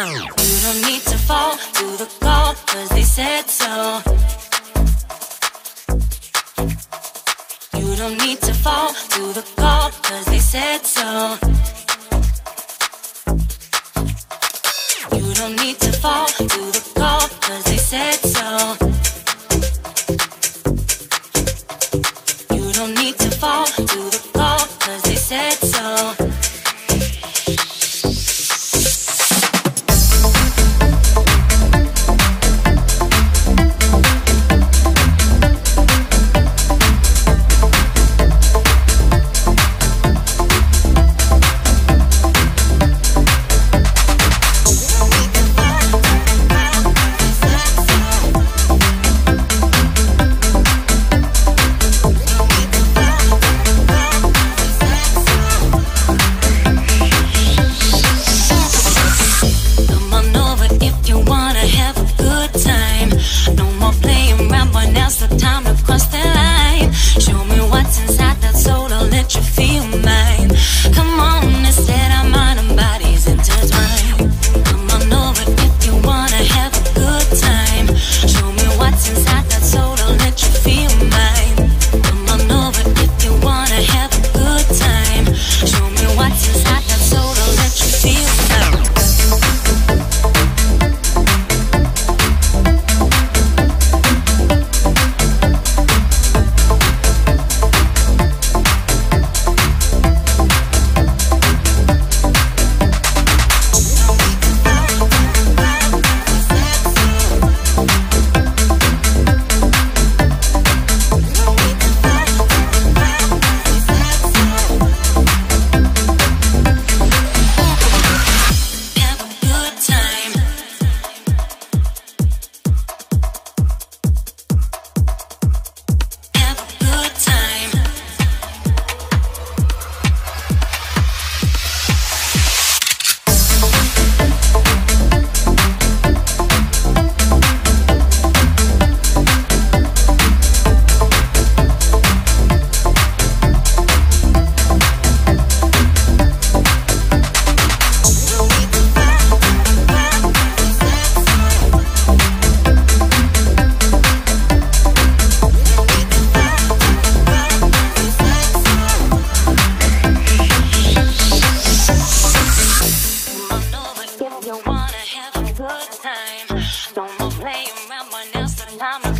You don't need to fall to the call, cause they said so. You don't need to fall to the call, cause they said so. You don't need to fall to the call, cause they said so. You don't need to fall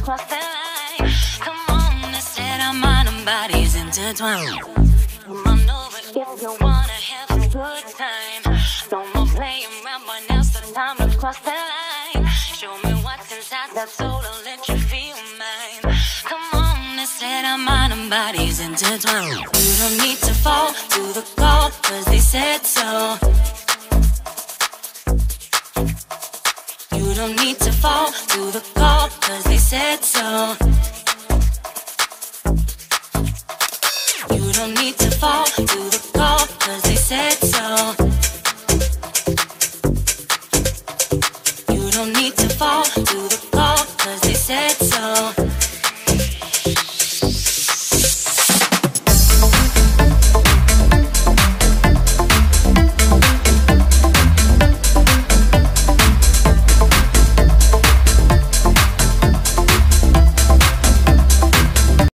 cross the line. Come on, instead our mind and bodies intertwined. Come on over if you wanna have a good time. Don't more playing around, boy, now's the time to cross the line. Show me what's inside that soul, I'll let you feel mine. Come on, instead our mind and bodies intertwined. You don't need to fall to the call, cause they said so. don't need to fall to the call, cause they said so. You don't need to fall to the call, cause they said so. You don't need to fall.